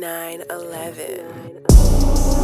9 11.